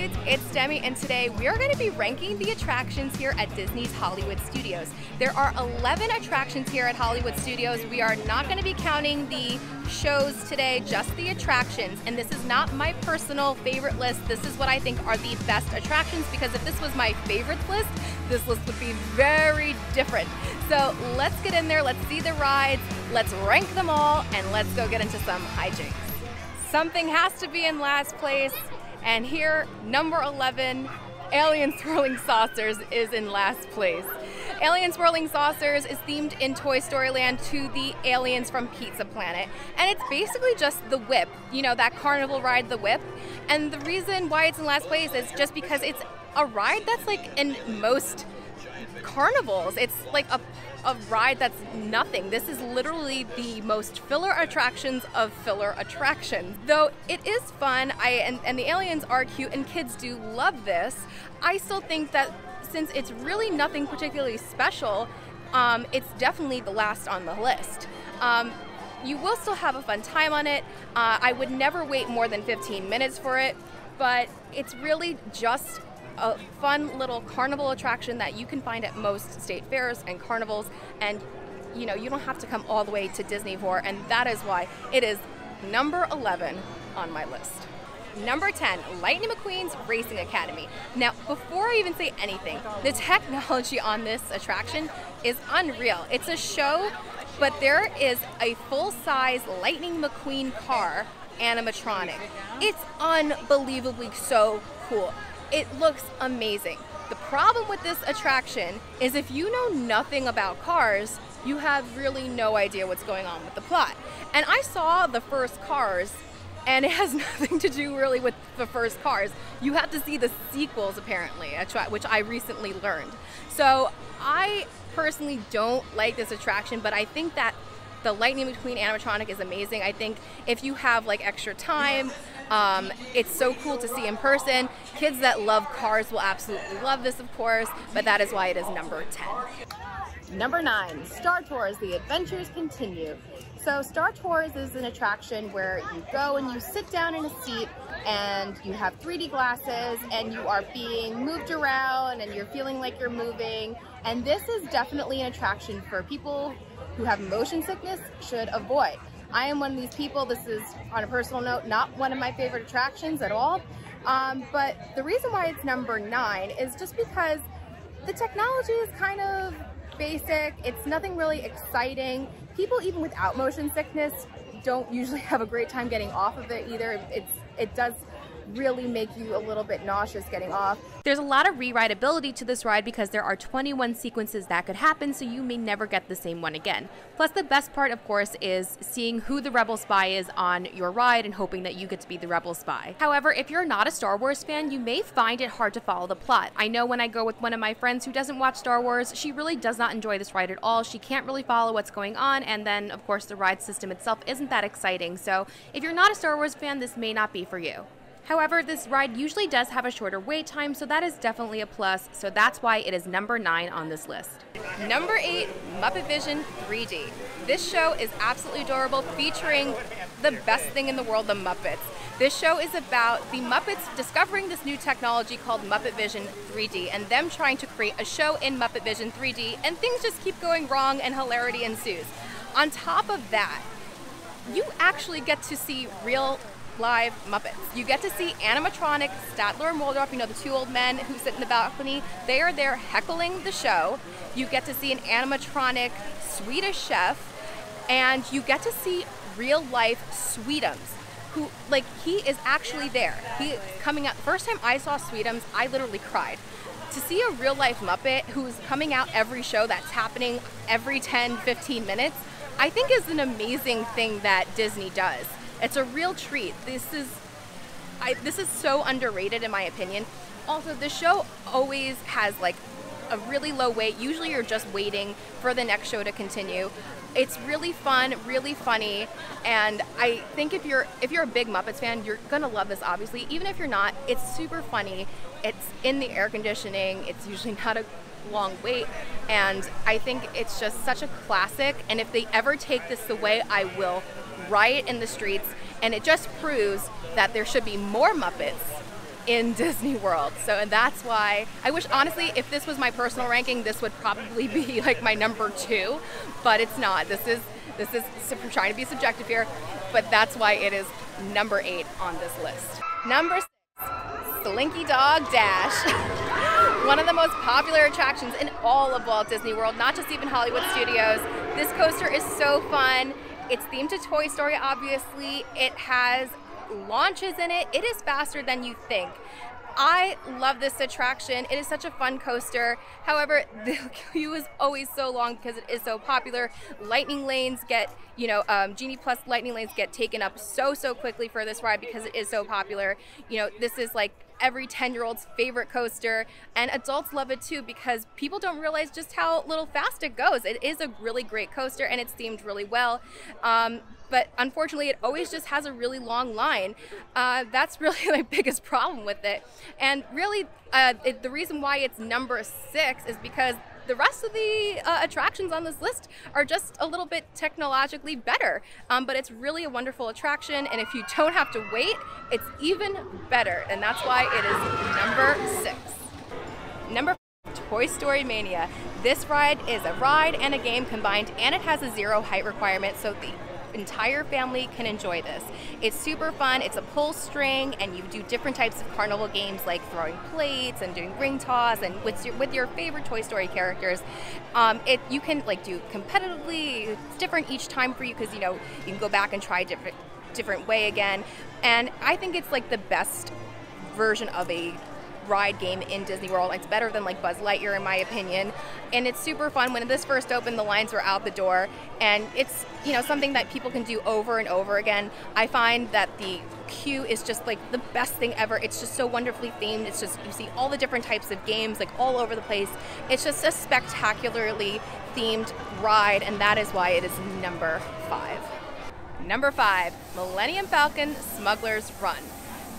it's Demi and today we are going to be ranking the attractions here at Disney's Hollywood Studios. There are 11 attractions here at Hollywood Studios. We are not going to be counting the shows today, just the attractions. And this is not my personal favorite list. This is what I think are the best attractions because if this was my favorite list, this list would be very different. So let's get in there, let's see the rides, let's rank them all, and let's go get into some hijinks. Something has to be in last place. And here, number 11, Alien Swirling Saucers is in last place. Alien Swirling Saucers is themed in Toy Story Land to the aliens from Pizza Planet. And it's basically just the whip, you know, that carnival ride, the whip. And the reason why it's in last place is just because it's a ride that's like in most carnivals. It's like a, a ride that's nothing. This is literally the most filler attractions of filler attractions. Though it is fun, I and, and the aliens are cute and kids do love this, I still think that since it's really nothing particularly special, um, it's definitely the last on the list. Um, you will still have a fun time on it. Uh, I would never wait more than 15 minutes for it, but it's really just a fun little carnival attraction that you can find at most state fairs and carnivals and you know you don't have to come all the way to Disney for and that is why it is number 11 on my list. Number 10, Lightning McQueen's Racing Academy. Now, before I even say anything, the technology on this attraction is unreal. It's a show, but there is a full-size Lightning McQueen car animatronic. It's unbelievably so cool. It looks amazing. The problem with this attraction is if you know nothing about cars, you have really no idea what's going on with the plot. And I saw the first Cars, and it has nothing to do really with the first Cars. You have to see the sequels, apparently, which I recently learned. So I personally don't like this attraction, but I think that the Lightning McQueen animatronic is amazing. I think if you have like extra time, um, it's so cool to see in person. Kids that love cars will absolutely love this, of course, but that is why it is number 10. Number 9, Star Tours, The Adventures Continue. So Star Tours is an attraction where you go and you sit down in a seat and you have 3D glasses and you are being moved around and you're feeling like you're moving. And this is definitely an attraction for people who have motion sickness should avoid. I am one of these people, this is on a personal note, not one of my favorite attractions at all. Um, but the reason why it's number nine is just because the technology is kind of basic. It's nothing really exciting. People even without motion sickness don't usually have a great time getting off of it either. It's It does really make you a little bit nauseous getting off. There's a lot of rerideability to this ride because there are 21 sequences that could happen, so you may never get the same one again. Plus, the best part, of course, is seeing who the Rebel Spy is on your ride and hoping that you get to be the Rebel Spy. However, if you're not a Star Wars fan, you may find it hard to follow the plot. I know when I go with one of my friends who doesn't watch Star Wars, she really does not enjoy this ride at all. She can't really follow what's going on, and then, of course, the ride system itself isn't that exciting. So, if you're not a Star Wars fan, this may not be for you. However, this ride usually does have a shorter wait time, so that is definitely a plus, so that's why it is number 9 on this list. Number 8, Muppet Vision 3D. This show is absolutely adorable, featuring the best thing in the world, the Muppets. This show is about the Muppets discovering this new technology called Muppet Vision 3D and them trying to create a show in Muppet Vision 3D, and things just keep going wrong and hilarity ensues. On top of that, you actually get to see real live Muppets. You get to see animatronic Statler and Waldorf, you know, the two old men who sit in the balcony. They are there heckling the show. You get to see an animatronic Swedish chef, and you get to see real life Sweetums. Who, like, he is actually there. He coming out. First time I saw Sweetums, I literally cried to see a real life Muppet who's coming out every show that's happening every 10, 15 minutes, I think is an amazing thing that Disney does. It's a real treat. This is I, this is so underrated in my opinion. Also, the show always has like a really low wait. Usually you're just waiting for the next show to continue. It's really fun, really funny, and I think if you're if you're a big Muppets fan, you're gonna love this obviously. Even if you're not, it's super funny. It's in the air conditioning. It's usually not a long wait, and I think it's just such a classic. And if they ever take this away, I will riot in the streets, and it just proves that there should be more Muppets in Disney World. So, and that's why I wish, honestly, if this was my personal ranking, this would probably be like my number two, but it's not. This is this is trying to be subjective here, but that's why it is number eight on this list. Number six, Slinky Dog Dash. One of the most popular attractions in all of Walt Disney World, not just even Hollywood Studios. This coaster is so fun. It's themed to Toy Story, obviously. It has launches in it. It is faster than you think. I love this attraction. It is such a fun coaster. However, the queue is always so long because it is so popular. Lightning lanes get, you know, um, Genie Plus lightning lanes get taken up so, so quickly for this ride because it is so popular. You know, this is like every 10 year old's favorite coaster, and adults love it too because people don't realize just how little fast it goes. It is a really great coaster and it's themed really well. Um, but unfortunately, it always just has a really long line. Uh, that's really my biggest problem with it. And really, uh, it, the reason why it's number six is because the rest of the uh, attractions on this list are just a little bit technologically better. Um, but it's really a wonderful attraction, and if you don't have to wait, it's even better. And that's why it is number six. Number Toy Story Mania. This ride is a ride and a game combined, and it has a zero height requirement, so the entire family can enjoy this. It's super fun. It's a pull string, and you do different types of carnival games like throwing plates and doing ring toss, and with your with your favorite Toy Story characters. Um, it you can like do competitively. It's different each time for you because you know you can go back and try different different way again. And I think it's like the best version of a ride game in Disney World. It's better than like Buzz Lightyear in my opinion. And it's super fun. When this first opened, the lines were out the door. And it's, you know, something that people can do over and over again. I find that the queue is just like the best thing ever. It's just so wonderfully themed. It's just, you see all the different types of games like all over the place. It's just a spectacularly themed ride. And that is why it is number five. Number five, Millennium Falcon Smuggler's Run.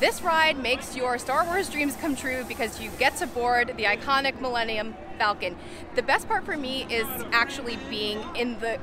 This ride makes your Star Wars dreams come true because you get to board the iconic Millennium Falcon. The best part for me is actually being in the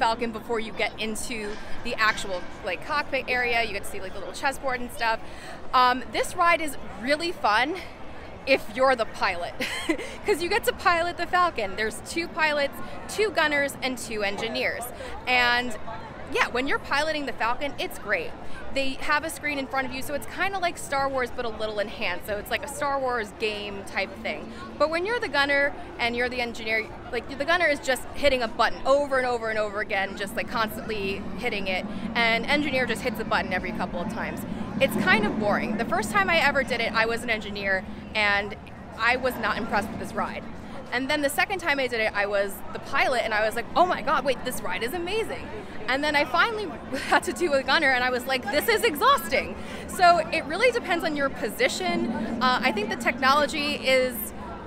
Falcon before you get into the actual like cockpit area. You get to see like the little chessboard and stuff. Um, this ride is really fun if you're the pilot because you get to pilot the Falcon. There's two pilots, two gunners, and two engineers. And yeah, when you're piloting the Falcon, it's great. They have a screen in front of you, so it's kind of like Star Wars, but a little enhanced. So it's like a Star Wars game type thing. But when you're the gunner and you're the engineer, like the gunner is just hitting a button over and over and over again, just like constantly hitting it, and engineer just hits a button every couple of times. It's kind of boring. The first time I ever did it, I was an engineer, and I was not impressed with this ride. And then the second time I did it, I was the pilot, and I was like, oh my god, wait, this ride is amazing. And then I finally had to do a gunner, and I was like, this is exhausting. So it really depends on your position. Uh, I think the technology is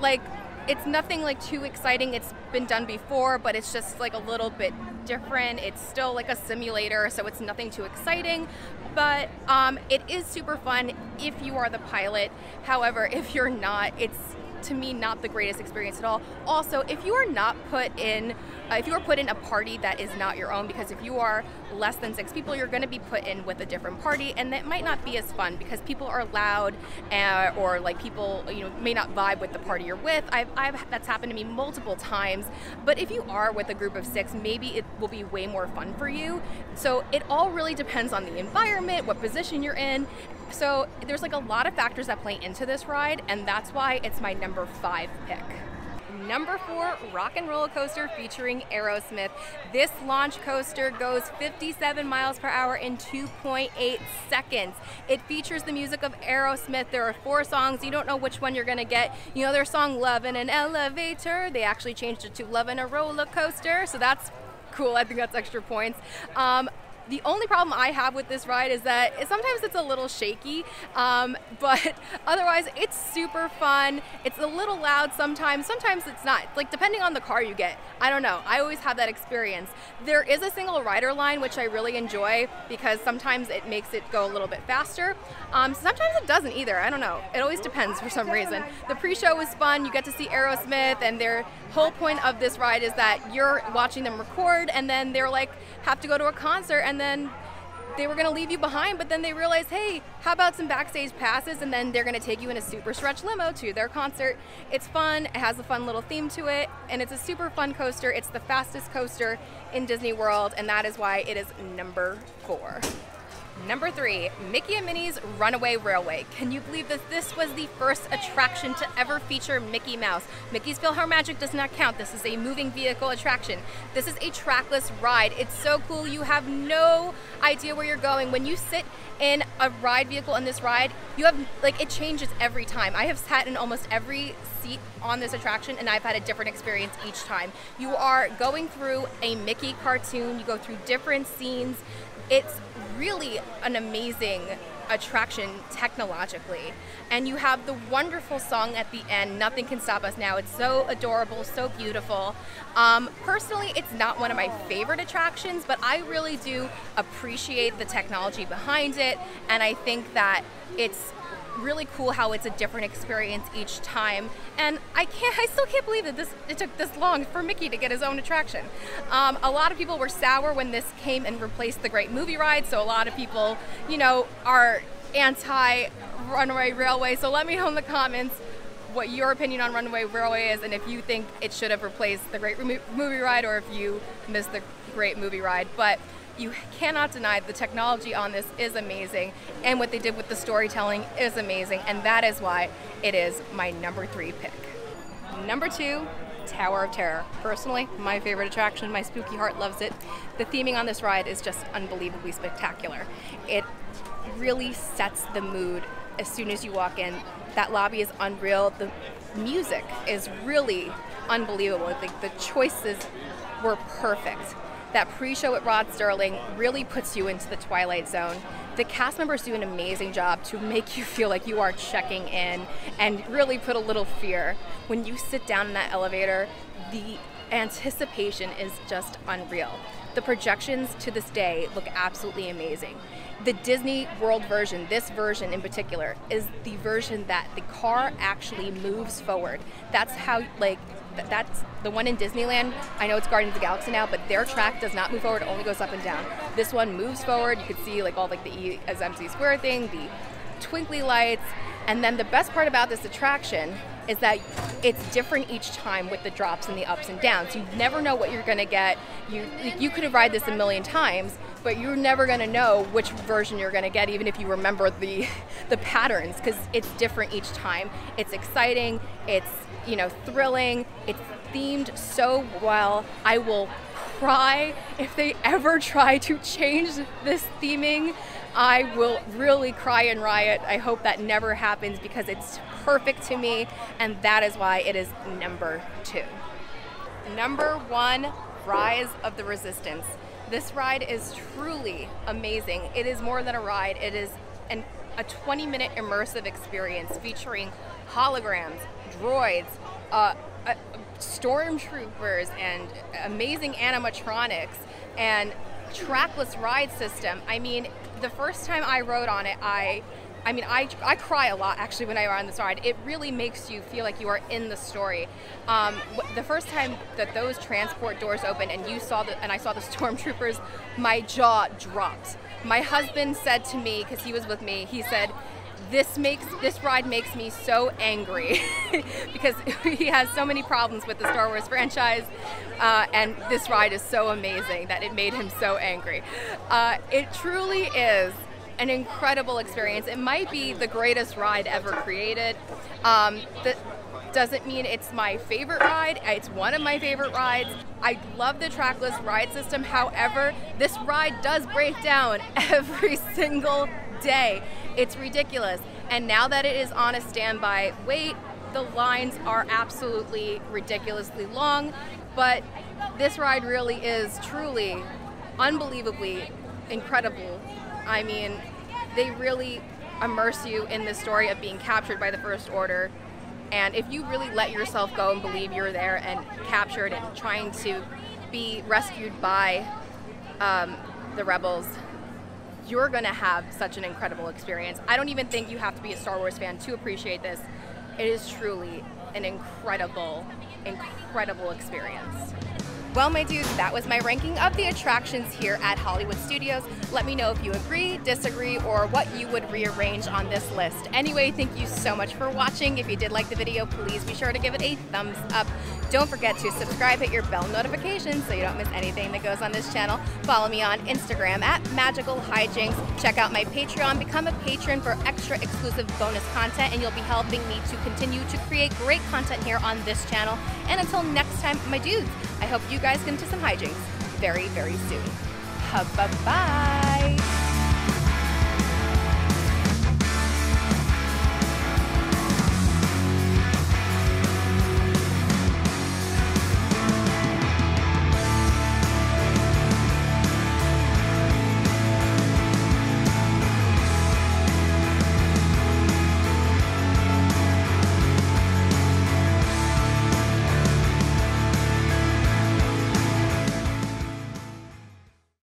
like, it's nothing like too exciting. It's been done before, but it's just like a little bit different. It's still like a simulator, so it's nothing too exciting. But um, it is super fun if you are the pilot. However, if you're not, it's to me not the greatest experience at all. Also, if you are not put in, if you are put in a party that is not your own, because if you are less than six people, you're going to be put in with a different party, and that might not be as fun because people are loud, uh, or like people you know may not vibe with the party you're with. I've, I've that's happened to me multiple times. But if you are with a group of six, maybe it will be way more fun for you. So it all really depends on the environment, what position you're in, so there's like a lot of factors that play into this ride, and that's why it's my number five pick. Number four, Rock and Roller Coaster featuring Aerosmith. This launch coaster goes 57 miles per hour in 2.8 seconds. It features the music of Aerosmith. There are four songs. You don't know which one you're gonna get. You know their song Love in an Elevator. They actually changed it to Love in a Roller Coaster, so that's cool. I think that's extra points. Um, the only problem I have with this ride is that sometimes it's a little shaky, um, but otherwise it's super fun. It's a little loud sometimes. Sometimes it's not. Like depending on the car you get. I don't know. I always have that experience. There is a single rider line which I really enjoy because sometimes it makes it go a little bit faster. Um, sometimes it doesn't either. I don't know. It always depends for some reason. The pre-show was fun. You get to see Aerosmith, and their whole point of this ride is that you're watching them record, and then they're like have to go to a concert, and then they were going to leave you behind, but then they realized, hey, how about some backstage passes? And then they're going to take you in a super stretch limo to their concert. It's fun, it has a fun little theme to it, and it's a super fun coaster. It's the fastest coaster in Disney World, and that is why it is number four. Number three, Mickey and Minnie's Runaway Railway. Can you believe that this was the first attraction to ever feature Mickey Mouse? Mickey's PhilharMagic does not count. This is a moving vehicle attraction. This is a trackless ride. It's so cool. You have no idea where you're going. When you sit in a ride vehicle in this ride, you have, like, it changes every time. I have sat in almost every seat on this attraction and I've had a different experience each time. You are going through a Mickey cartoon, you go through different scenes. It's really an amazing attraction technologically. And you have the wonderful song at the end, Nothing Can Stop Us Now. It's so adorable, so beautiful. Um, personally, it's not one of my favorite attractions, but I really do appreciate the technology behind it. And I think that it's really cool how it's a different experience each time. And I can't, I still can't believe that this it took this long for Mickey to get his own attraction. Um, a lot of people were sour when this came and replaced the Great Movie Ride. So a lot of people, you know, are anti Runaway Railway. So let me know in the comments what your opinion on Runaway Railway is, and if you think it should have replaced the Great Movie Ride, or if you missed the Great Movie Ride. But you cannot deny the technology on this is amazing and what they did with the storytelling is amazing and that is why it is my number three pick. Number two, Tower of Terror. Personally, my favorite attraction, my spooky heart loves it. The theming on this ride is just unbelievably spectacular. It really sets the mood as soon as you walk in. That lobby is unreal. The music is really unbelievable. Think the choices were perfect that pre-show with Rod Serling really puts you into the Twilight Zone. The cast members do an amazing job to make you feel like you are checking in and really put a little fear. When you sit down in that elevator, the anticipation is just unreal. The projections to this day look absolutely amazing. The Disney World version, this version in particular, is the version that the car actually moves forward. That's how, like, that's the one in Disneyland. I know it's Guardians of the Galaxy now, but their track does not move forward; it only goes up and down. This one moves forward. You can see like all like the E as MC Square thing, the twinkly lights, and then the best part about this attraction is that it's different each time with the drops and the ups and downs. You never know what you're going to get. You you could have ride this a million times, but you're never going to know which version you're going to get even if you remember the the patterns because it's different each time. It's exciting, it's you know, thrilling. It's themed so well. I will cry if they ever try to change this theming. I will really cry and riot. I hope that never happens because it's perfect to me, and that is why it is number two. Number one, Rise of the Resistance. This ride is truly amazing. It is more than a ride, it is an, a 20 minute immersive experience featuring holograms, droids, uh, uh, stormtroopers, and amazing animatronics, and trackless ride system. I mean, the first time I rode on it, I I mean, I, I cry a lot actually when I ride on this ride. It really makes you feel like you are in the story. Um, the first time that those transport doors opened and you saw the, and I saw the stormtroopers, my jaw dropped. My husband said to me, because he was with me, he said, this makes this ride makes me so angry because he has so many problems with the Star Wars franchise, uh, and this ride is so amazing that it made him so angry. Uh, it truly is an incredible experience. It might be the greatest ride ever created. Um, the, doesn't mean it's my favorite ride. It's one of my favorite rides. I love the trackless ride system. However, this ride does break down every single day. It's ridiculous. And now that it is on a standby wait, the lines are absolutely ridiculously long. But this ride really is truly unbelievably incredible. I mean, they really immerse you in the story of being captured by the First Order. And if you really let yourself go and believe you're there and captured and trying to be rescued by um, the rebels, you're going to have such an incredible experience. I don't even think you have to be a Star Wars fan to appreciate this. It is truly an incredible, incredible experience. Well, my dudes, that was my ranking of the attractions here at Hollywood Studios. Let me know if you agree, disagree, or what you would rearrange on this list. Anyway, thank you so much for watching. If you did like the video, please be sure to give it a thumbs up. Don't forget to subscribe, hit your bell notification so you don't miss anything that goes on this channel. Follow me on Instagram at Magical Hijinx. Check out my Patreon. Become a patron for extra exclusive bonus content, and you'll be helping me to continue to create great content here on this channel. And until next time, my dudes, I hope you guys get into some hijinks very, very soon. Bye bye.